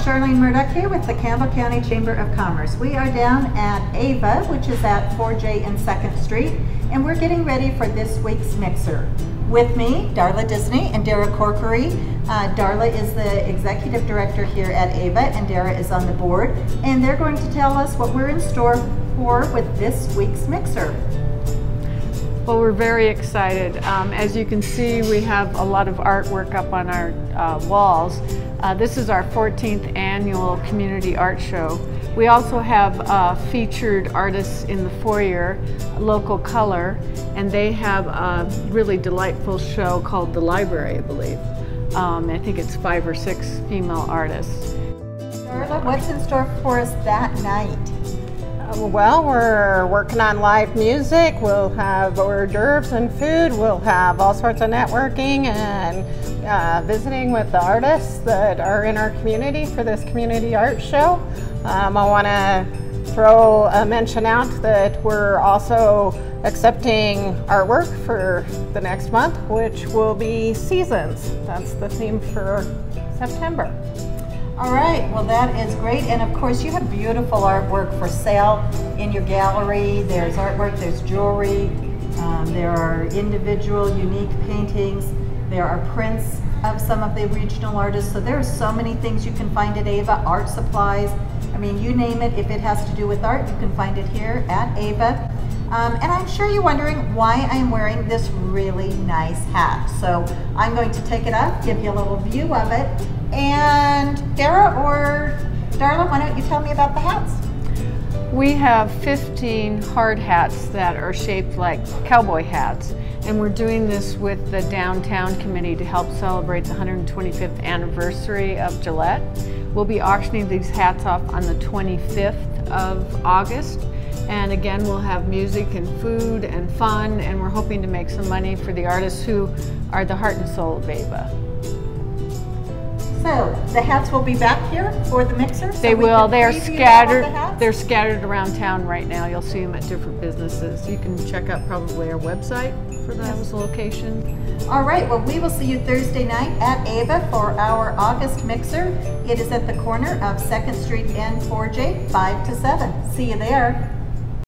Charlene Murdoch here with the Campbell County Chamber of Commerce. We are down at Ava, which is at 4J and 2nd Street, and we're getting ready for this week's mixer. With me, Darla Disney and Dara Corkery. Uh, Darla is the executive director here at Ava, and Dara is on the board, and they're going to tell us what we're in store for with this week's mixer. Well, we're very excited. Um, as you can see, we have a lot of artwork up on our uh, walls. Uh, this is our 14th annual community art show. We also have uh, featured artists in the foyer, Local Color, and they have a really delightful show called The Library, I believe. Um, I think it's five or six female artists. What's in store for us that night? Well, we're working on live music. We'll have hors d'oeuvres and food. We'll have all sorts of networking and uh, visiting with the artists that are in our community for this community art show. Um, I want to throw a mention out that we're also accepting artwork for the next month, which will be seasons. That's the theme for September. All right, well that is great. And of course you have beautiful artwork for sale in your gallery. There's artwork, there's jewelry, um, there are individual unique paintings, there are prints of some of the regional artists. So there are so many things you can find at Ava, art supplies. I mean, you name it, if it has to do with art, you can find it here at Ava. Um, and I'm sure you're wondering why I'm wearing this really nice hat. So I'm going to take it up, give you a little view of it, and Dara or Darla, why don't you tell me about the hats? We have 15 hard hats that are shaped like cowboy hats, and we're doing this with the Downtown Committee to help celebrate the 125th anniversary of Gillette. We'll be auctioning these hats off on the 25th of August, and again, we'll have music and food and fun, and we're hoping to make some money for the artists who are the heart and soul of Ava. So the hats will be back here for the mixer. So they will. They're scattered. The they're scattered around town right now. You'll see them at different businesses. You can check out probably our website for those yes. locations. All right. Well, we will see you Thursday night at Ava for our August mixer. It is at the corner of Second Street and 4J, 5 to 7. See you there.